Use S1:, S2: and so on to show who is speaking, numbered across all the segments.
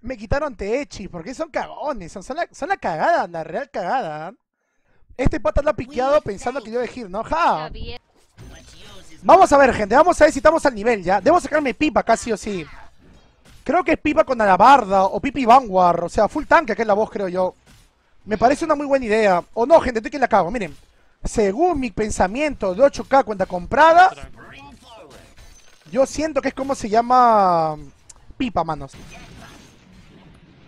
S1: Me quitaron Techi, porque son cagones, son, son, la, son la cagada, la real cagada. Este pata lo ha piqueado pensando que yo de gir, ¿no? ¡Ja! Vamos a ver, gente, vamos a ver si estamos al nivel ya. Debo sacarme pipa casi o sí. Creo que es pipa con alabarda o pipi vanguard, o sea, full tanque que es la voz, creo yo. Me parece una muy buena idea. O no, gente, estoy que la cago, miren. Según mi pensamiento de 8K cuenta comprada, yo siento que es como se llama pipa, manos.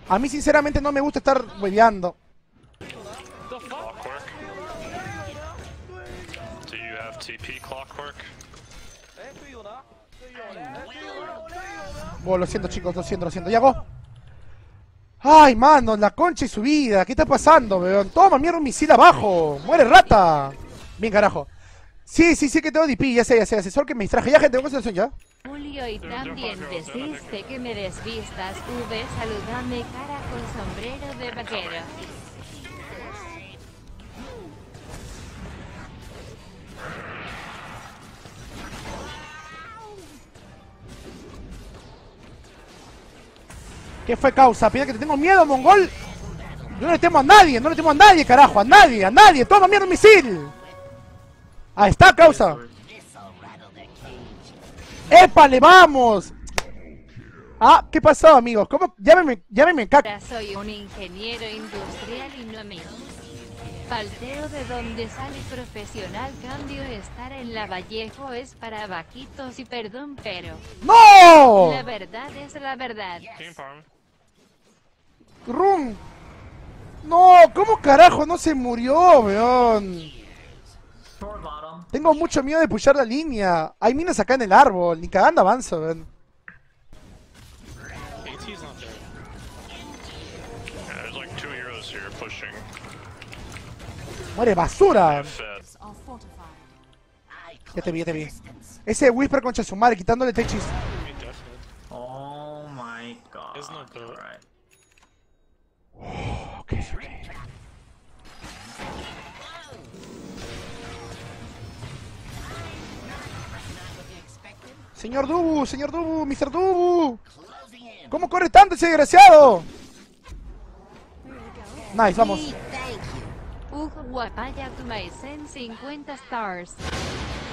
S1: A mí sinceramente no me gusta estar hueveando. Oh, lo siento, chicos, lo siento, lo siento. ¿Ya go? Ay, mano, la concha y su vida. ¿Qué está pasando, weón? Toma, mierda, un misil abajo. Muere rata. Bien, carajo. Sí, sí, sí que tengo DP, ya sé, ya sé. Solo que me distraje. Ya, gente, ¿cómo se ya?
S2: Julio y también deciste que me desvistas. V, saludame cara con sombrero de vaquero.
S1: ¿Qué fue causa? Pide que te tengo miedo, mongol. Yo no le temo a nadie, no le temo a nadie, carajo, a nadie, a nadie. Toma mierda misil. Ahí está, causa. ¡Épale, vamos! Ah, ¿qué pasó, amigos? ¿Cómo? Llámeme, llámeme caca.
S2: Ahora soy un ingeniero industrial y no me... Falteo de donde sale profesional, cambio estar en la Vallejo es para vaquitos y perdón, pero...
S1: ¡No!
S2: La verdad es la verdad.
S1: ¡Rum! No, ¿cómo carajo no se murió, weón? Tengo mucho miedo de pushar la línea. Hay minas acá en el árbol, ni cagando avanzo,
S3: pushing.
S1: Muere basura. Ya te vi, ya te vi. Ese Whisper concha su madre, quitándole techis.
S4: Oh my god.
S3: Isn't it the-
S1: Señor Dubu, señor Dubu, Mr. Dubu. ¿Cómo corre tanto ese desgraciado? Nice, vamos.
S2: Guapaya Tumaisen 50 stars.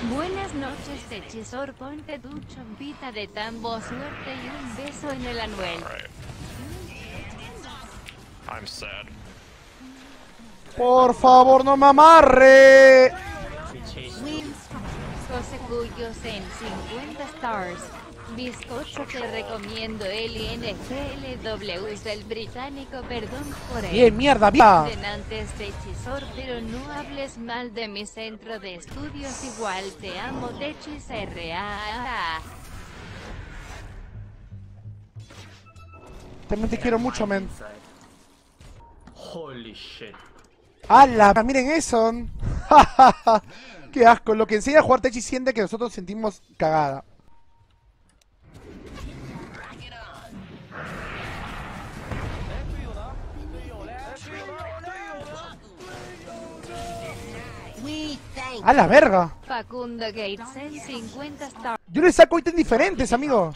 S2: Buenas noches, hechizor. Ponte tu chompita de tambo, suerte y un beso en el anuel.
S3: I'm sad.
S1: Por favor, no me amarre.
S2: José Cuyos en 50 stars. Bizcocho te recomiendo el INGLW del británico, perdón por el
S1: Bien, mierda, mierda.
S2: antes de hechizor, pero no hables mal de mi centro de estudios igual te amo Techis RA.
S1: También te quiero mucho, men.
S4: Holy shit.
S1: ¡Hala! Miren eso. Qué asco. Lo que enseña a jugar Techi siente que nosotros sentimos cagada. ¡A la verga!
S2: Facundo Gates en 50 stars.
S1: Yo le saco ítems diferentes, amigo.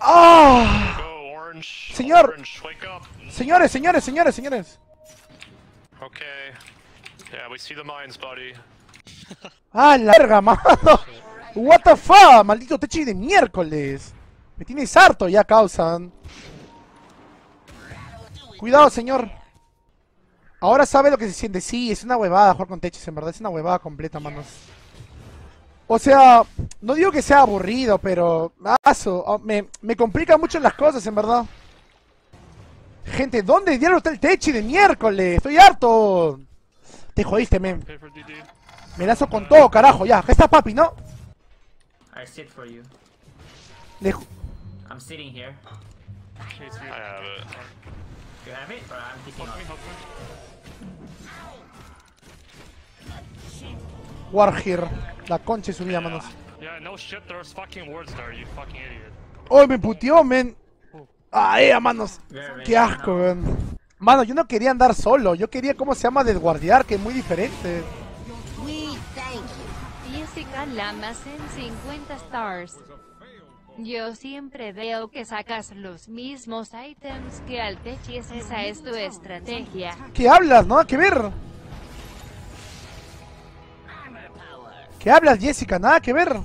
S1: ¡Ah! Señor. Señores, señores, señores, señores.
S3: Okay. Yeah, we see the mines, buddy.
S1: ¡Ah, la verga, mano! What the fuck, maldito Techi de miércoles. Me tienes harto ya, causan. Cuidado, señor. Ahora sabe lo que se siente. Sí, es una huevada jugar con Techis, en verdad. Es una huevada completa, manos. O sea, no digo que sea aburrido, pero... Aso, oh, me, me complica mucho las cosas, en verdad. Gente, ¿dónde diablos está el Techi de miércoles? Estoy harto. Te jodiste, men. Me lazo con todo, carajo, ya. Acá está papi, ¿no?
S4: I sit for you.
S1: Le ju-
S4: I'm sitting here.
S3: I have it.
S4: You have it? Or I'm picking
S3: Help me, help me.
S1: Wargir. La concha de su vida, manos.
S3: Yeah, no shit, there's fucking words there, you fucking idiot.
S1: ¡Oh, me puteó, men! ¡Ay, a manos! ¡Qué asco, weón! Mano, yo no quería andar solo. Yo quería, ¿cómo se llama? Desguardiar, que es muy diferente.
S2: Jessica Lamas en 50 stars. Yo siempre veo que sacas los mismos items que al Techis, esa es tu estrategia.
S1: ¿Qué hablas? Nada que ver. ¿Qué hablas, Jessica? Nada que ver.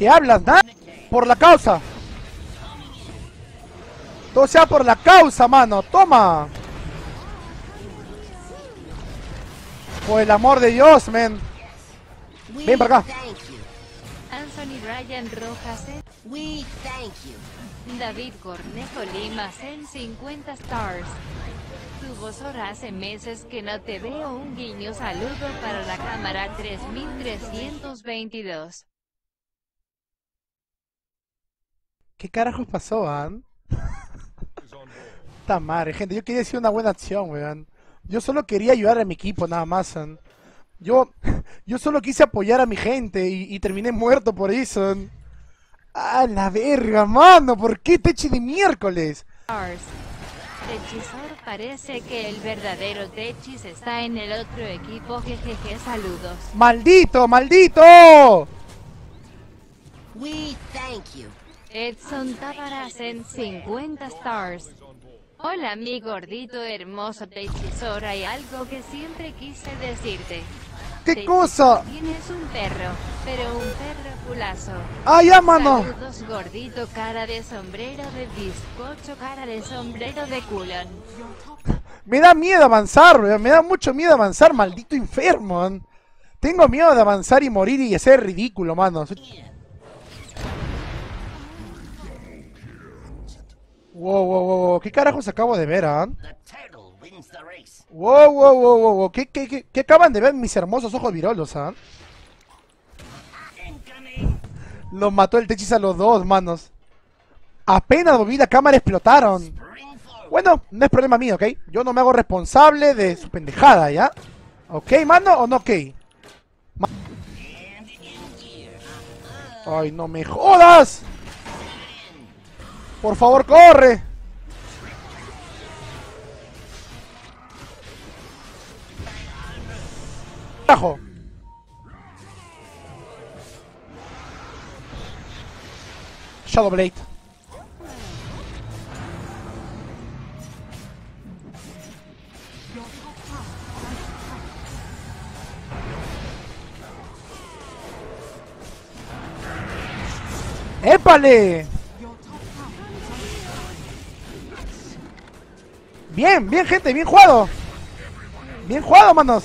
S1: ¿Qué hablas? Nada. Por la causa. Todo sea por la causa, mano. Toma. Por el amor de Dios, men. Ven para acá.
S2: Anthony Ryan Rojas en
S5: We thank you.
S2: David Cornejo Limas en 50 stars. Tu voz ahora hace meses que no te veo un guiño saludo para la cámara 3322.
S1: ¿Qué carajos pasó, An? Esta madre, gente, yo quería hacer una buena acción, weón. Yo solo quería ayudar a mi equipo, nada más, An. Yo, yo solo quise apoyar a mi gente y, y terminé muerto por eso. An. ¡Ah, la verga, mano! ¿Por qué te eché de miércoles?
S2: Stars. Techisor parece que el verdadero Techis está en el otro equipo. Jejeje, saludos.
S1: ¡Maldito, maldito!
S5: We thank you.
S2: Edson Távaras en 50 stars. Hola mi gordito hermoso Techisor, hay algo que siempre quise decirte.
S1: ¿Qué
S2: Techisor,
S1: cosa?
S2: Tienes un perro, pero un perro culazo.
S1: ¡Ah, ya, mano!
S2: Saludos gordito, cara de sombrero de bizcocho, cara de sombrero de culón.
S1: Me da miedo avanzar, weón. Me da mucho miedo avanzar, maldito enfermo. man. Tengo miedo de avanzar y morir y hacer ridículo, mano. Soy- Wow, wow, wow, wow. ¿Qué carajos acabo de ver, ah? Wow, wow, wow, wow, wow. ¿Qué, qué, qué, qué acaban de ver mis hermosos ojos virolos, ah? Los mató el Techis a los dos, manos. Apenas volví la cámara explotaron. Bueno, no es problema mío, ¿ok? Yo no me hago responsable de su pendejada, ¿ya? ¿Ok, mano, o no ok? Ma-. Ay, no me jodas. Por favor, corre. Carajo. Shadow Blade. ¡Épale! Bien, bien, gente, bien jugado. Bien jugado, manos.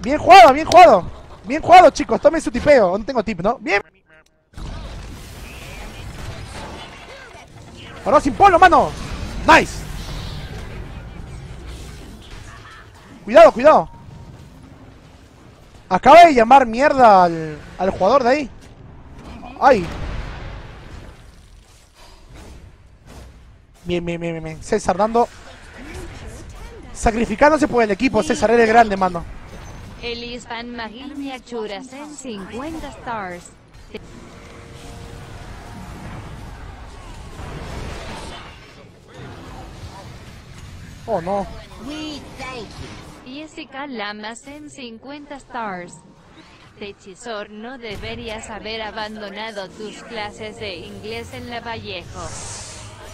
S1: Bien jugado, bien jugado. Bien jugado, chicos. Tomen su tipeo. No tengo tip, ¿no? Bien. Ahora sin polo, mano. Nice. Cuidado, cuidado. Acaba de llamar mierda al, al jugador de ahí. Ay. Bien, bien, bien, bien. César dando. Sacrificándose por el equipo. César eres grande, mano.
S2: Elisban Magimia Churas en 50 stars.
S1: Oh, no.
S5: We thank you.
S2: Jessica Lamas en 50 stars. Techisor, no deberías haber abandonado tus clases de inglés en la Vallejo.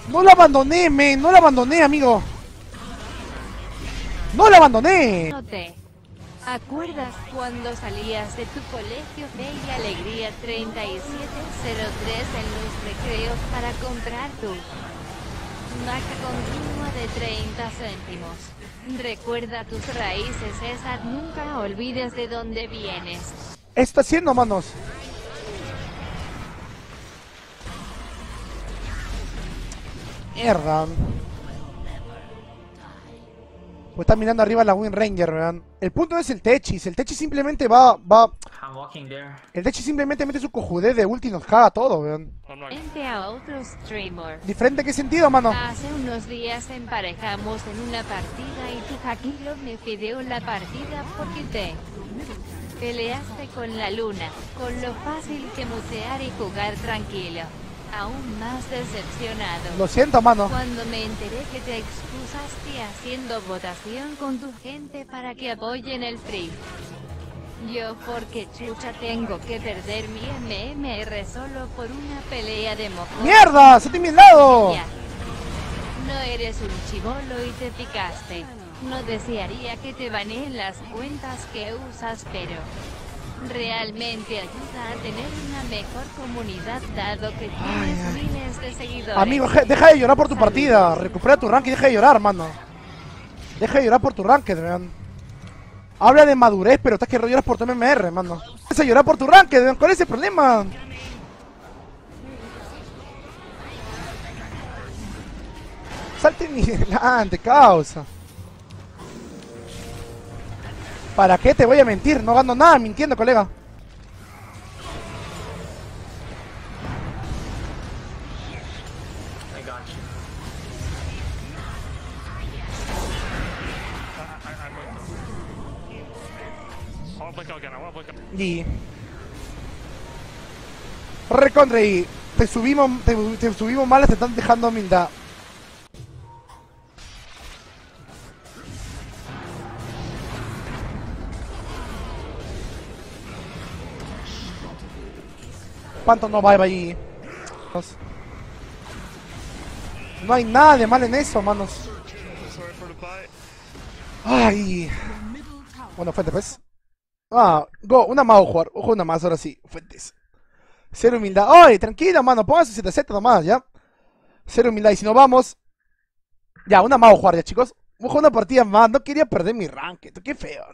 S1: No la abandoné, men. No la abandoné, amigo. No la abandoné.
S2: No te acuerdas cuando salías de tu colegio Fe y Alegría 3703 en los recreos para comprar tu maca continua de 30 céntimos? Recuerda tus raíces, César. Nunca olvides de dónde vienes.
S1: Está haciendo, manos. Mierda. Pues está mirando arriba la Win Ranger, vean. El punto no es el Techis. El Techis simplemente va, va.
S4: I'm walking there.
S1: El Techis simplemente mete su cojudez de ulti y nos caga todo,
S3: not.
S2: Vente a otro streamer.
S1: ¿Diferente qué sentido, mano?
S2: Hace unos días emparejamos en una partida y tu Jaquilo me pidió la partida porque te peleaste con la luna, con lo fácil que mutear y jugar tranquilo. Aún más decepcionado.
S1: Lo siento, mano.
S2: Cuando me enteré que te excusaste haciendo votación con tu gente para que apoyen el free. Yo porque chucha tengo que perder mi MMR solo por una pelea de moco.
S1: ¡Mierda! ¡Se te mi lado!
S2: No eres un chivolo y te picaste. No desearía que te baneen las cuentas que usas, pero realmente ayuda a tener una mejor comunidad dado que tienes miles de seguidores.
S1: Amigo, deja de llorar por tu partida. Recupera tu rank y deja de llorar, mano. Deja de llorar por tu ranked, man. Habla de madurez, pero estás que lloras por tu MMR, mano. Deja de llorar por tu ranked, man. ¿Cuál es el problema? Salte ni delante, causa. ¿Para qué te voy a mentir? No gano nada mintiendo, colega. Y. Recontra y. Te subimos, te, te subimos mal, te están dejando humildad. ¿Cuánto no va allí? No hay nada de mal en eso, manos. Ay. Bueno, fuente, pues. Ah, go, una más, jugar. Ojo, una más, ahora sí. Fuentes. Cero humildad. ¡Ay, tranquila, mano! Ponga su 7 nomás, ¿ya? Cero humildad. Y si no vamos. Ya, una más, jugar, ya, chicos. Ojo, una partida más. No quería perder mi rank. Qué feo.